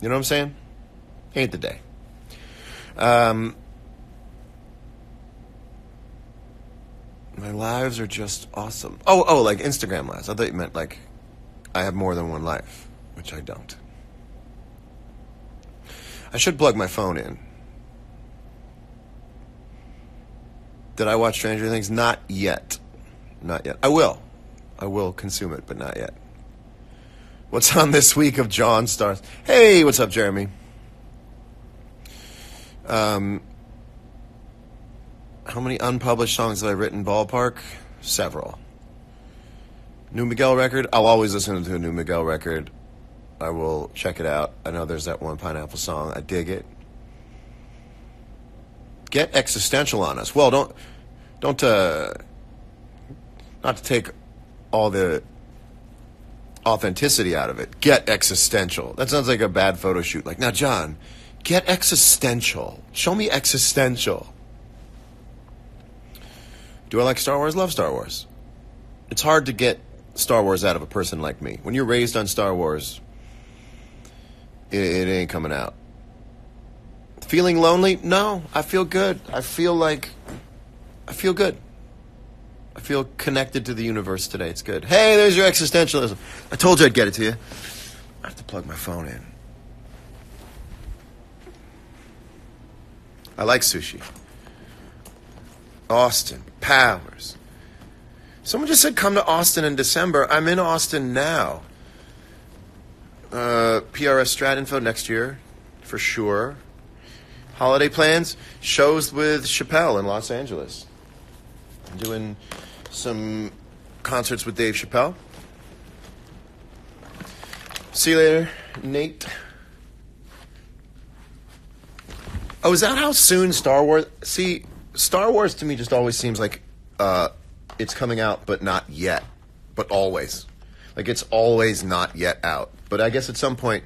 You know what I'm saying? Ain't the day. Um, my lives are just awesome. Oh, oh, like Instagram lives. I thought you meant like I have more than one life, which I don't. I should plug my phone in. Did I watch Stranger Things? Not yet. Not yet. I will. I will consume it, but not yet. What's on this week of John Stars? Hey, what's up, Jeremy? Um, how many unpublished songs have I written? Ballpark? Several. New Miguel record? I'll always listen to a New Miguel record. I will check it out. I know there's that one Pineapple song. I dig it. Get existential on us. Well, don't don't uh, not to take all the authenticity out of it. Get existential. That sounds like a bad photo shoot. Like, now, John, get existential. Show me existential. Do I like Star Wars? Love Star Wars. It's hard to get Star Wars out of a person like me. When you're raised on Star Wars, it, it ain't coming out. Feeling lonely? No, I feel good. I feel like I feel good. I feel connected to the universe today. It's good. Hey, there's your existentialism. I told you I'd get it to you. I have to plug my phone in. I like sushi. Austin, Powers. Someone just said come to Austin in December. I'm in Austin now. Uh, PRS Strat info next year, for sure. Holiday plans, shows with Chappelle in Los Angeles. I'm doing some concerts with Dave Chappelle. See you later, Nate. Oh, is that how soon Star Wars? See, Star Wars to me just always seems like uh, it's coming out, but not yet. But always. Like it's always not yet out. But I guess at some point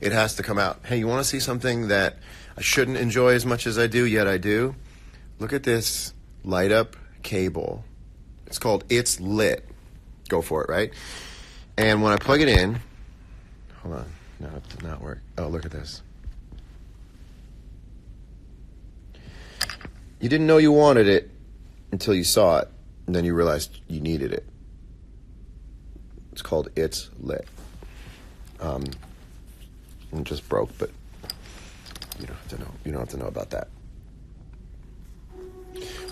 it has to come out. Hey, you want to see something that I shouldn't enjoy as much as I do, yet I do? Look at this light up cable. It's called It's Lit. Go for it, right? And when I plug it in, hold on, no, it did not work. Oh, look at this. You didn't know you wanted it until you saw it, and then you realized you needed it. It's called It's Lit. Um, it just broke, but you don't have to know. You don't have to know about that.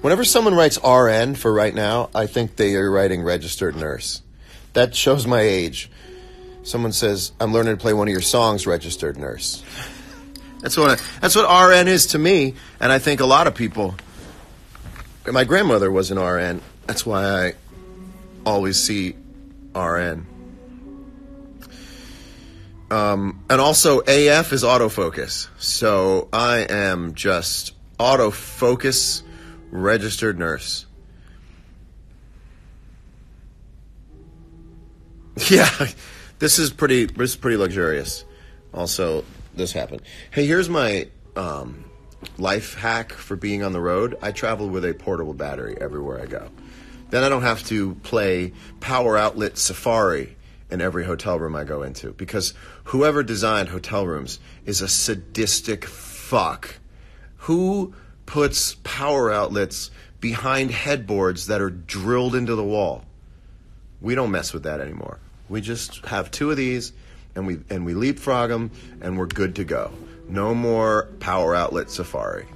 Whenever someone writes RN for right now, I think they are writing registered nurse. That shows my age. Someone says, "I'm learning to play one of your songs, registered nurse." That's what I, that's what RN is to me, and I think a lot of people. My grandmother was an RN. That's why I always see RN. Um, and also AF is autofocus. So I am just autofocus registered nurse. Yeah, this is pretty. This is pretty luxurious. Also, this happened. Hey, here's my um, life hack for being on the road. I travel with a portable battery everywhere I go. Then I don't have to play power outlet Safari in every hotel room I go into because whoever designed hotel rooms is a sadistic fuck. Who puts power outlets behind headboards that are drilled into the wall? We don't mess with that anymore. We just have two of these and we and we leapfrog them and we're good to go. No more power outlet Safari.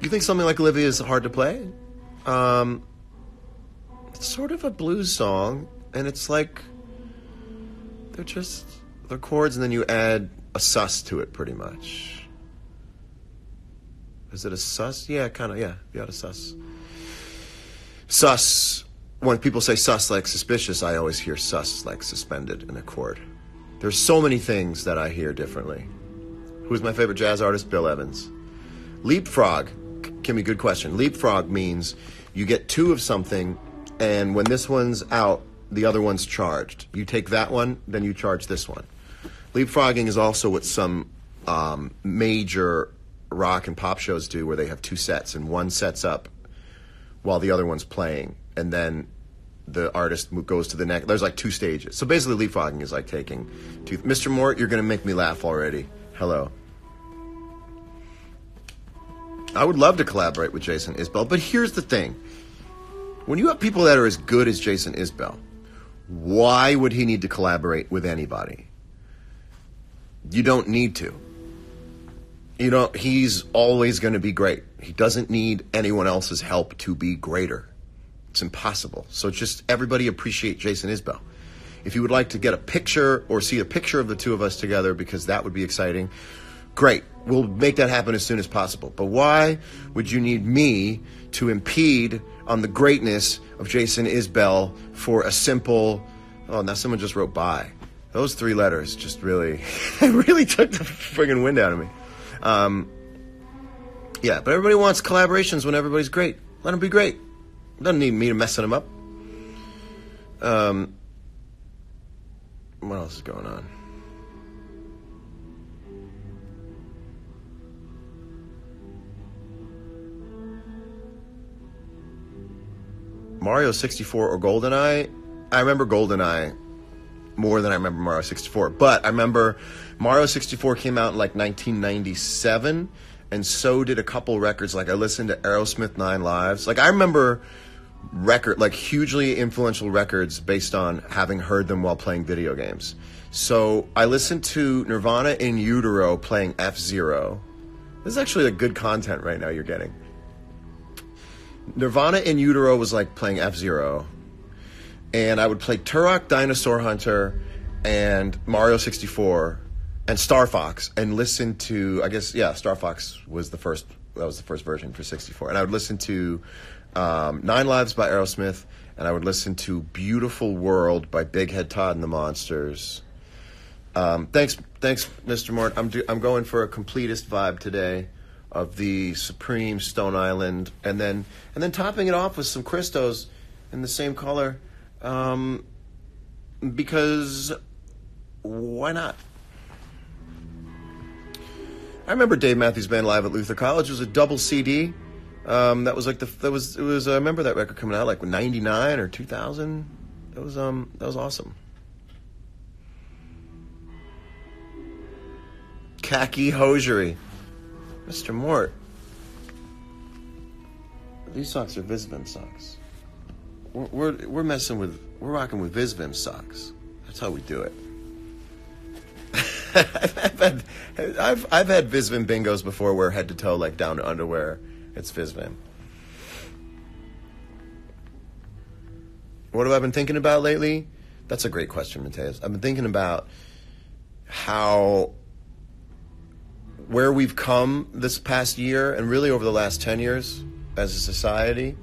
You think something like Olivia is hard to play? Um, it's sort of a blues song, and it's like they're just they're chords, and then you add a sus to it, pretty much. Is it a sus? Yeah, kind of. Yeah, you got a sus. Sus. When people say sus like suspicious, I always hear sus like suspended in a chord. There's so many things that I hear differently. Who's my favorite jazz artist? Bill Evans. Leapfrog. Kimmy, good question. Leapfrog means you get two of something, and when this one's out, the other one's charged. You take that one, then you charge this one. Leapfrogging is also what some um, major rock and pop shows do, where they have two sets, and one sets up while the other one's playing, and then the artist goes to the next. There's like two stages. So basically, leapfrogging is like taking two. Mr. Mort, you're gonna make me laugh already. Hello. I would love to collaborate with Jason Isbell, but here's the thing: when you have people that are as good as Jason Isbell, why would he need to collaborate with anybody? You don't need to. You know, he's always going to be great. He doesn't need anyone else's help to be greater. It's impossible. So just everybody appreciate Jason Isbell. If you would like to get a picture or see a picture of the two of us together, because that would be exciting, great. We'll make that happen as soon as possible. But why would you need me to impede on the greatness of Jason Isbell for a simple, oh, now someone just wrote by. Those three letters just really, really took the friggin' wind out of me. Um, yeah, but everybody wants collaborations when everybody's great. Let them be great. Doesn't need me to messing them up. Um, what else is going on? Mario 64 or GoldenEye? I remember GoldenEye more than I remember Mario 64. But I remember Mario 64 came out in like 1997, and so did a couple records. Like I listened to Aerosmith Nine Lives. Like I remember record like hugely influential records based on having heard them while playing video games. So I listened to Nirvana in Utero playing F Zero. This is actually a good content right now you're getting. Nirvana in Utero was like playing F Zero, and I would play Turok Dinosaur Hunter and Mario 64 and Star Fox and listen to I guess yeah Star Fox was the first that was the first version for 64 and I would listen to um, Nine Lives by Aerosmith and I would listen to Beautiful World by Big Head Todd and the Monsters. Um, thanks, thanks, Mr. Mort. I'm do, I'm going for a completist vibe today of the Supreme Stone Island, and then and then topping it off with some Christos in the same color, um, because why not? I remember Dave Matthews Band live at Luther College. It was a double CD. Um, that was like the that was it was. I remember that record coming out like '99 or 2000. That was um that was awesome. Khaki hosiery, Mr. Mort. These socks are Visvim socks. We're, we're messing with we're rocking with Visvim socks. That's how we do it. I've had I've I've had Visvim bingos before where head to toe like down to underwear. It's Visvim. What have I been thinking about lately? That's a great question, Mateus. I've been thinking about how where we've come this past year and really over the last 10 years as a society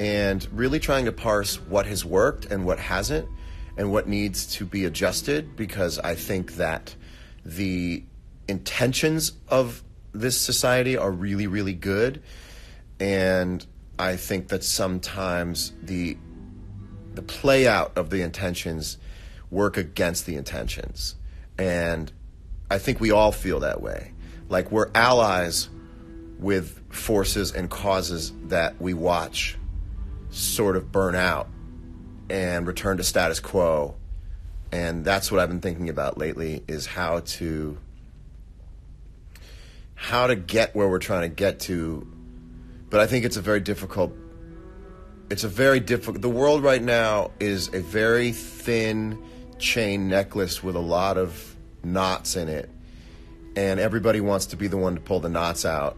and really trying to parse what has worked and what hasn't and what needs to be adjusted because I think that the intentions of this society are really, really good. And I think that sometimes the the play out of the intentions work against the intentions. And I think we all feel that way. Like we're allies with forces and causes that we watch sort of burn out and return to status quo. And that's what I've been thinking about lately is how to how to get where we're trying to get to. But I think it's a very difficult it's a very difficult the world right now is a very thin chain necklace with a lot of knots in it. And everybody wants to be the one to pull the knots out.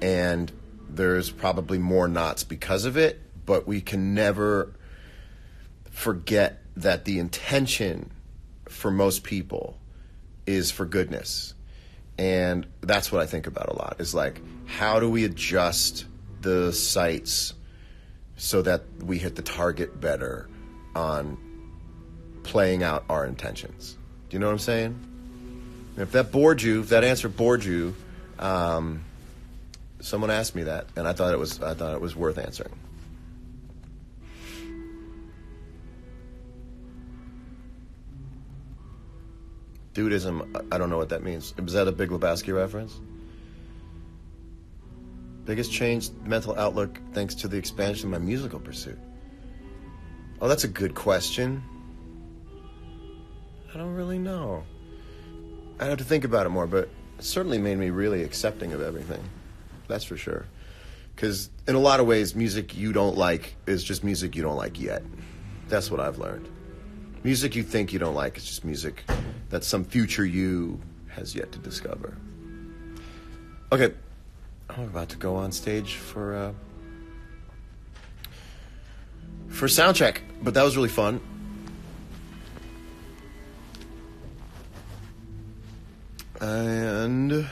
And there's probably more knots because of it, but we can never forget that the intention for most people is for goodness. And that's what I think about a lot is like, how do we adjust the sights so that we hit the target better on playing out our intentions? Do you know what I'm saying? If that bored you, if that answer bored you, um, someone asked me that, and I thought it was I thought it was worth answering. Dudeism, I don't know what that means. Is that a Big Lebowski reference? Biggest change mental outlook thanks to the expansion of my musical pursuit. Oh, that's a good question. I don't really know. I have to think about it more, but it certainly made me really accepting of everything. That's for sure. Because in a lot of ways, music you don't like is just music you don't like yet. That's what I've learned. Music you think you don't like is just music that some future you has yet to discover. Okay, I'm about to go on stage for uh, for sound check, but that was really fun. And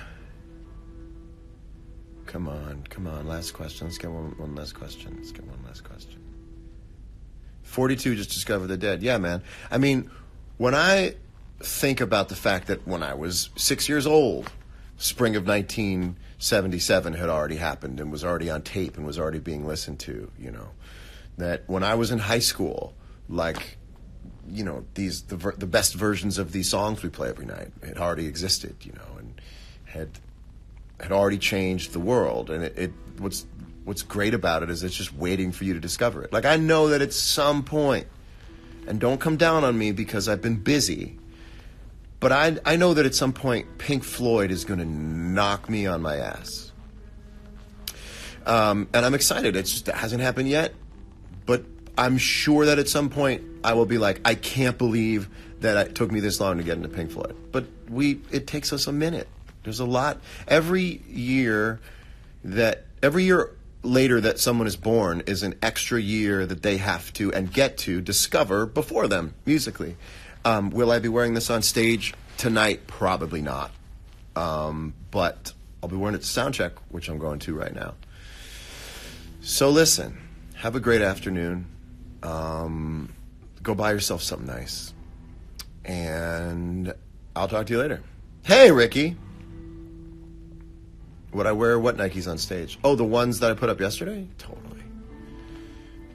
come on, come on, last question. Let's get one, one last question. Let's get one last question. 42 just discovered the dead. Yeah, man. I mean, when I think about the fact that when I was six years old, spring of 1977 had already happened and was already on tape and was already being listened to, you know, that when I was in high school, like, you know, these the the best versions of these songs we play every night had already existed, you know, and had had already changed the world. And it, it what's what's great about it is it's just waiting for you to discover it. Like I know that at some point, and don't come down on me because I've been busy. But I, I know that at some point Pink Floyd is going to knock me on my ass. Um, and I'm excited. It's just, it hasn't happened yet. But I'm sure that at some point I will be like, I can't believe that it took me this long to get into Pink Floyd. But we, it takes us a minute. There's a lot. Every year that, every year later that someone is born is an extra year that they have to and get to discover before them musically. Um, will I be wearing this on stage tonight? Probably not. Um, but I'll be wearing it to soundcheck, which I'm going to right now. So listen, have a great afternoon. Um, go buy yourself something nice. And I'll talk to you later. Hey, Ricky. Would I wear what Nikes on stage? Oh, the ones that I put up yesterday? Totally.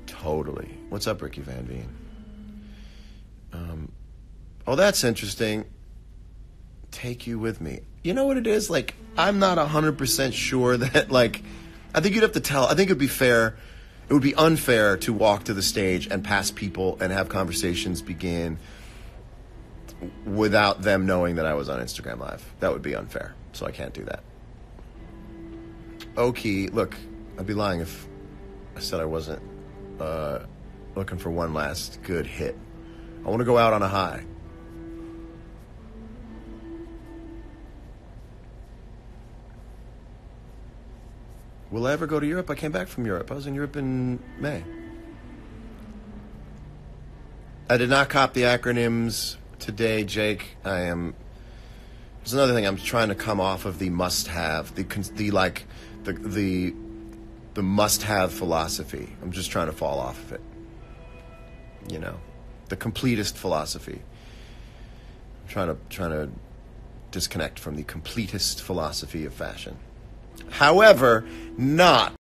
Totally. What's up, Ricky Van Veen? Um, oh, that's interesting. Take you with me. You know what it is? Like, I'm not 100% sure that, like, I think you'd have to tell. I think it'd be fair. It would be unfair to walk to the stage and pass people and have conversations begin without them knowing that I was on Instagram Live. That would be unfair. So I can't do that. Okay, look, I'd be lying if I said I wasn't uh, looking for one last good hit. I want to go out on a high. Will I ever go to Europe? I came back from Europe. I was in Europe in May. I did not cop the acronyms today, Jake. I am. There's another thing. I'm trying to come off of the must-have, the the like, the the the must-have philosophy. I'm just trying to fall off of it. You know, the completist philosophy. I'm trying to trying to disconnect from the completist philosophy of fashion. However, not